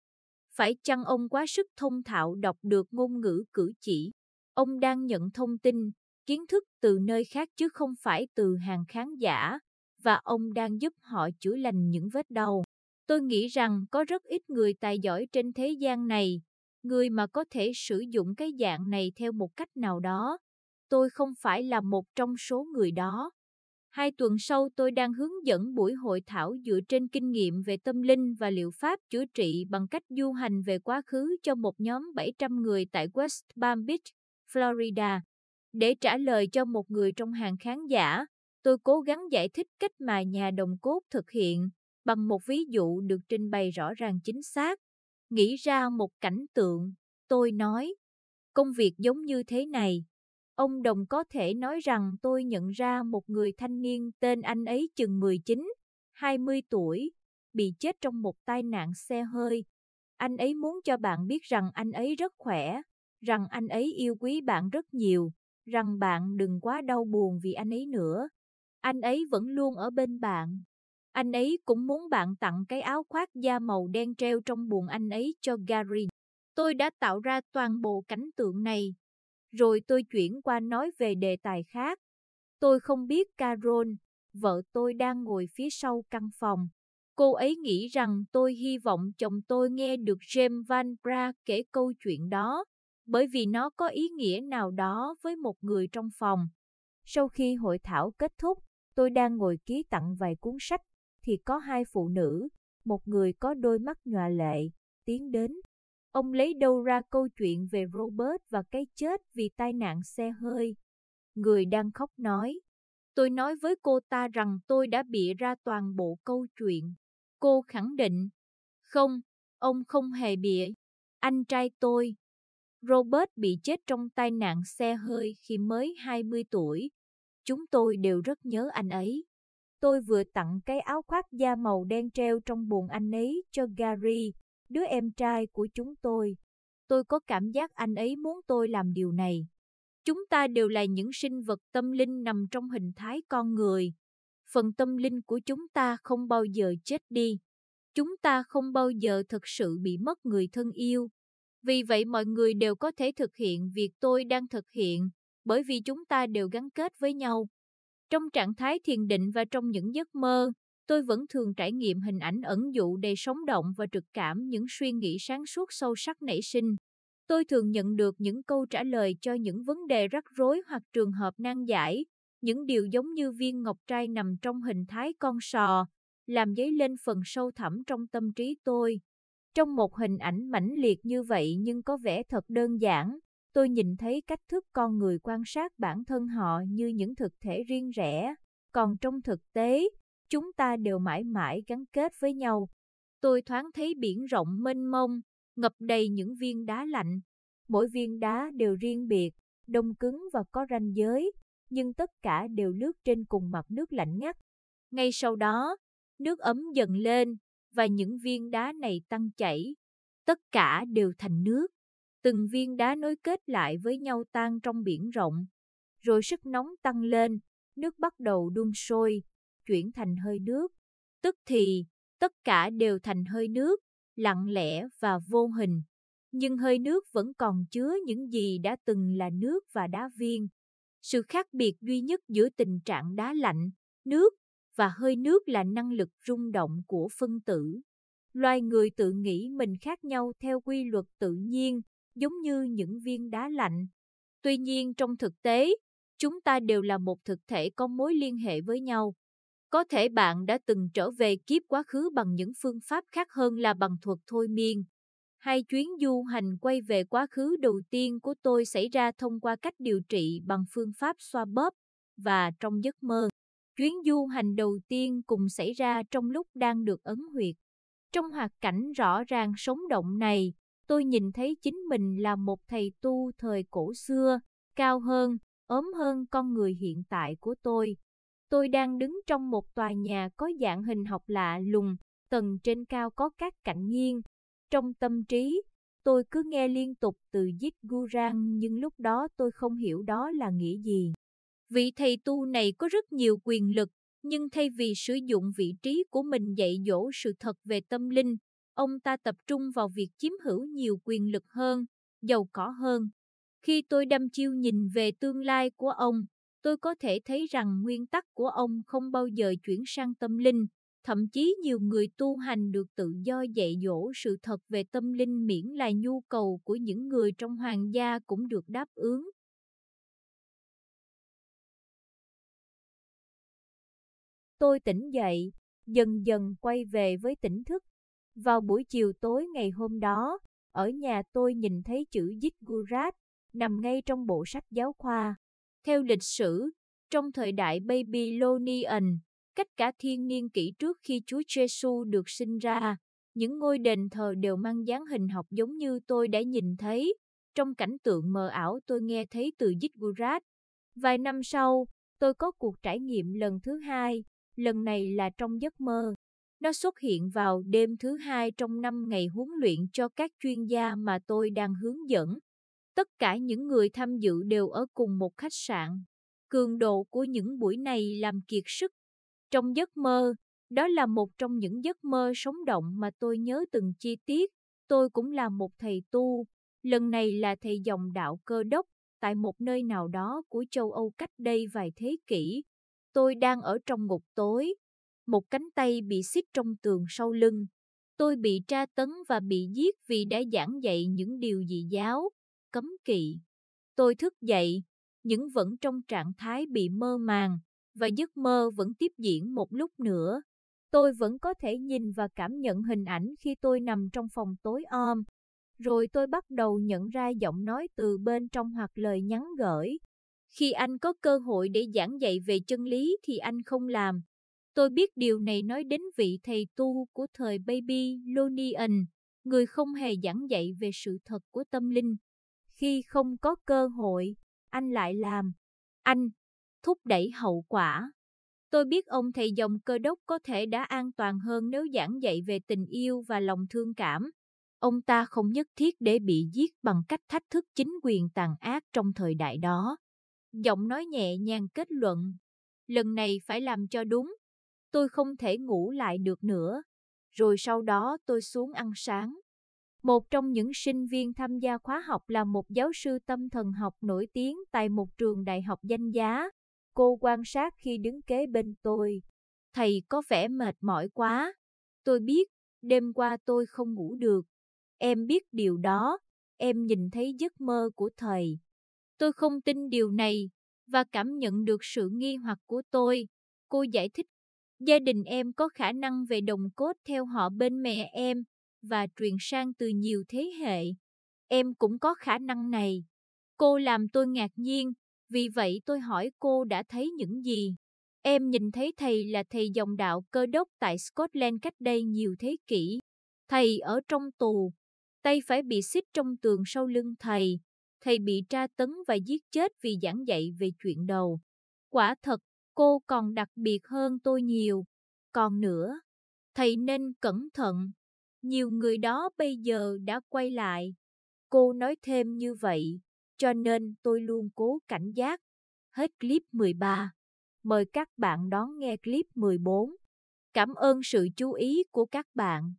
Phải chăng ông quá sức thông thạo đọc được ngôn ngữ cử chỉ? Ông đang nhận thông tin, kiến thức từ nơi khác chứ không phải từ hàng khán giả, và ông đang giúp họ chữa lành những vết đau. Tôi nghĩ rằng có rất ít người tài giỏi trên thế gian này, người mà có thể sử dụng cái dạng này theo một cách nào đó. Tôi không phải là một trong số người đó. Hai tuần sau tôi đang hướng dẫn buổi hội thảo dựa trên kinh nghiệm về tâm linh và liệu pháp chữa trị bằng cách du hành về quá khứ cho một nhóm 700 người tại West Palm Beach, Florida. Để trả lời cho một người trong hàng khán giả, tôi cố gắng giải thích cách mà nhà đồng cốt thực hiện bằng một ví dụ được trình bày rõ ràng chính xác. Nghĩ ra một cảnh tượng, tôi nói, công việc giống như thế này. Ông Đồng có thể nói rằng tôi nhận ra một người thanh niên tên anh ấy chừng 19, 20 tuổi, bị chết trong một tai nạn xe hơi. Anh ấy muốn cho bạn biết rằng anh ấy rất khỏe, rằng anh ấy yêu quý bạn rất nhiều, rằng bạn đừng quá đau buồn vì anh ấy nữa. Anh ấy vẫn luôn ở bên bạn. Anh ấy cũng muốn bạn tặng cái áo khoác da màu đen treo trong buồng anh ấy cho Gary. Tôi đã tạo ra toàn bộ cảnh tượng này. Rồi tôi chuyển qua nói về đề tài khác. Tôi không biết Carol, vợ tôi đang ngồi phía sau căn phòng. Cô ấy nghĩ rằng tôi hy vọng chồng tôi nghe được James Van Bra kể câu chuyện đó, bởi vì nó có ý nghĩa nào đó với một người trong phòng. Sau khi hội thảo kết thúc, tôi đang ngồi ký tặng vài cuốn sách thì có hai phụ nữ, một người có đôi mắt nhòa lệ, tiến đến. Ông lấy đâu ra câu chuyện về Robert và cái chết vì tai nạn xe hơi. Người đang khóc nói. Tôi nói với cô ta rằng tôi đã bịa ra toàn bộ câu chuyện. Cô khẳng định. Không, ông không hề bịa. Anh trai tôi. Robert bị chết trong tai nạn xe hơi khi mới 20 tuổi. Chúng tôi đều rất nhớ anh ấy. Tôi vừa tặng cái áo khoác da màu đen treo trong buồng anh ấy cho Gary, đứa em trai của chúng tôi. Tôi có cảm giác anh ấy muốn tôi làm điều này. Chúng ta đều là những sinh vật tâm linh nằm trong hình thái con người. Phần tâm linh của chúng ta không bao giờ chết đi. Chúng ta không bao giờ thực sự bị mất người thân yêu. Vì vậy mọi người đều có thể thực hiện việc tôi đang thực hiện, bởi vì chúng ta đều gắn kết với nhau. Trong trạng thái thiền định và trong những giấc mơ, tôi vẫn thường trải nghiệm hình ảnh ẩn dụ đầy sống động và trực cảm những suy nghĩ sáng suốt sâu sắc nảy sinh. Tôi thường nhận được những câu trả lời cho những vấn đề rắc rối hoặc trường hợp nan giải, những điều giống như viên ngọc trai nằm trong hình thái con sò, làm dấy lên phần sâu thẳm trong tâm trí tôi. Trong một hình ảnh mãnh liệt như vậy nhưng có vẻ thật đơn giản, tôi nhìn thấy cách thức con người quan sát bản thân họ như những thực thể riêng rẽ, còn trong thực tế, chúng ta đều mãi mãi gắn kết với nhau. Tôi thoáng thấy biển rộng mênh mông, ngập đầy những viên đá lạnh. Mỗi viên đá đều riêng biệt, đông cứng và có ranh giới, nhưng tất cả đều lướt trên cùng mặt nước lạnh ngắt. Ngay sau đó, nước ấm dần lên và những viên đá này tăng chảy. Tất cả đều thành nước. Từng viên đá nối kết lại với nhau tan trong biển rộng. Rồi sức nóng tăng lên, nước bắt đầu đun sôi, chuyển thành hơi nước. Tức thì, tất cả đều thành hơi nước, lặng lẽ và vô hình. Nhưng hơi nước vẫn còn chứa những gì đã từng là nước và đá viên. Sự khác biệt duy nhất giữa tình trạng đá lạnh, nước và hơi nước là năng lực rung động của phân tử. Loài người tự nghĩ mình khác nhau theo quy luật tự nhiên, giống như những viên đá lạnh. Tuy nhiên trong thực tế, chúng ta đều là một thực thể có mối liên hệ với nhau. Có thể bạn đã từng trở về kiếp quá khứ bằng những phương pháp khác hơn là bằng thuật thôi miên. Hai chuyến du hành quay về quá khứ đầu tiên của tôi xảy ra thông qua cách điều trị bằng phương pháp xoa bóp và trong giấc mơ. Chuyến du hành đầu tiên cùng xảy ra trong lúc đang được ấn huyệt. Trong hoạt cảnh rõ ràng sống động này, tôi nhìn thấy chính mình là một thầy tu thời cổ xưa, cao hơn, ốm hơn con người hiện tại của tôi. Tôi đang đứng trong một tòa nhà có dạng hình học lạ lùng, tầng trên cao có các cạnh nghiêng. Trong tâm trí, Tôi cứ nghe liên tục từ Yitgurang nhưng lúc đó tôi không hiểu đó là nghĩa gì. Vị thầy tu này có rất nhiều quyền lực, nhưng thay vì sử dụng vị trí của mình dạy dỗ sự thật về tâm linh, ông ta tập trung vào việc chiếm hữu nhiều quyền lực hơn, giàu có hơn. Khi tôi đâm chiêu nhìn về tương lai của ông, tôi có thể thấy rằng nguyên tắc của ông không bao giờ chuyển sang tâm linh, thậm chí nhiều người tu hành được tự do dạy dỗ sự thật về tâm linh miễn là nhu cầu của những người trong hoàng gia cũng được đáp ứng. Tôi tỉnh dậy, dần dần quay về với tỉnh thức. Vào buổi chiều tối ngày hôm đó, ở nhà tôi nhìn thấy chữ Ziggurat nằm ngay trong bộ sách giáo khoa. Theo lịch sử, trong thời đại Babylonian, cách cả thiên niên kỷ trước khi Chúa Giêsu được sinh ra, những ngôi đền thờ đều mang dáng hình học giống như tôi đã nhìn thấy. Trong cảnh tượng mờ ảo tôi nghe thấy từ Ziggurat. Vài năm sau, tôi có cuộc trải nghiệm lần thứ hai, lần này là trong giấc mơ. Nó xuất hiện vào đêm thứ hai trong năm ngày huấn luyện cho các chuyên gia mà tôi đang hướng dẫn. Tất cả những người tham dự đều ở cùng một khách sạn. Cường độ của những buổi này làm kiệt sức. Trong giấc mơ, đó là một trong những giấc mơ sống động mà tôi nhớ từng chi tiết. Tôi cũng là một thầy tu, lần này là thầy dòng đạo cơ đốc, tại một nơi nào đó của châu Âu cách đây vài thế kỷ. Tôi đang ở trong ngục tối, một cánh tay bị xiết trong tường sau lưng. Tôi bị tra tấn và bị giết vì đã giảng dạy những điều dị giáo, cấm kỵ. Tôi thức dậy, nhưng vẫn trong trạng thái bị mơ màng, và giấc mơ vẫn tiếp diễn một lúc nữa. Tôi vẫn có thể nhìn và cảm nhận hình ảnh khi tôi nằm trong phòng tối om. Rồi tôi bắt đầu nhận ra giọng nói từ bên trong hoặc lời nhắn gửi. Khi anh có cơ hội để giảng dạy về chân lý thì anh không làm. Tôi biết điều này nói đến vị thầy tu của thời Baby Lonian, người không hề giảng dạy về sự thật của tâm linh. Khi không có cơ hội, anh lại làm. Anh thúc đẩy hậu quả. Tôi biết ông thầy dòng cơ đốc có thể đã an toàn hơn nếu giảng dạy về tình yêu và lòng thương cảm. Ông ta không nhất thiết để bị giết bằng cách thách thức chính quyền tàn ác trong thời đại đó. Giọng nói nhẹ nhàng kết luận. Lần này phải làm cho đúng. Tôi không thể ngủ lại được nữa. Rồi sau đó tôi xuống ăn sáng. Một trong những sinh viên tham gia khóa học là một giáo sư tâm thần học nổi tiếng tại một trường đại học danh giá. Cô quan sát khi đứng kế bên tôi. Thầy có vẻ mệt mỏi quá. Tôi biết, đêm qua tôi không ngủ được. Em biết điều đó. Em nhìn thấy giấc mơ của thầy. Tôi không tin điều này và cảm nhận được sự nghi hoặc của tôi. Cô giải thích, gia đình em có khả năng về đồng cốt theo họ bên mẹ em và truyền sang từ nhiều thế hệ. Em cũng có khả năng này. Cô làm tôi ngạc nhiên, vì vậy tôi hỏi cô đã thấy những gì. Em nhìn thấy thầy là thầy dòng đạo cơ đốc tại Scotland cách đây nhiều thế kỷ. Thầy ở trong tù, tay phải bị xích trong tường sau lưng thầy. Thầy bị tra tấn và giết chết vì giảng dạy về chuyện đầu. Quả thật, cô còn đặc biệt hơn tôi nhiều. Còn nữa, thầy nên cẩn thận nhiều người đó bây giờ đã quay lại. Cô nói thêm như vậy, cho nên tôi luôn cố cảnh giác. Hết clip 13. Mời các bạn đón nghe clip 14. Cảm ơn sự chú ý của các bạn.